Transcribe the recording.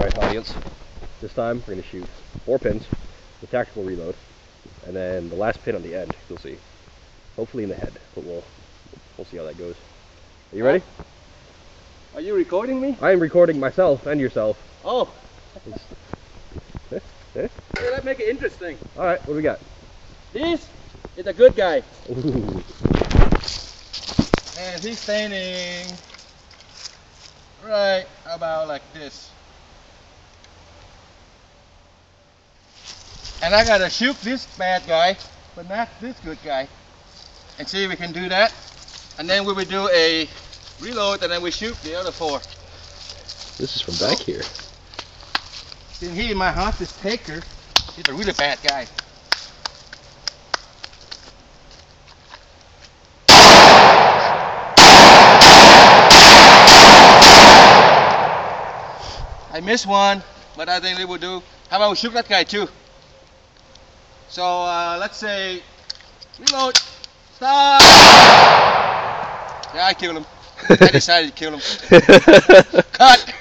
Alright, audience. This time we're going to shoot four pins with tactical reload. And then the last pin on the end, you'll see. Hopefully in the head, but we'll we'll see how that goes. Are you ready? Are you recording me? I am recording myself and yourself. Oh. Eh, eh. Let's make it interesting. Alright, what do we got? This is a good guy. Ooh. And he's standing right about like this. And I gotta shoot this bad guy, but not this good guy. And see if we can do that. And then we will do a reload and then we shoot the other four. This is from back here. Then he in my hostage taker. He's a really bad guy. I missed one, but I think they will do. How about we shoot that guy too? So uh, let's say reload. Stop. Yeah, I killed him. I decided to kill him. Cut.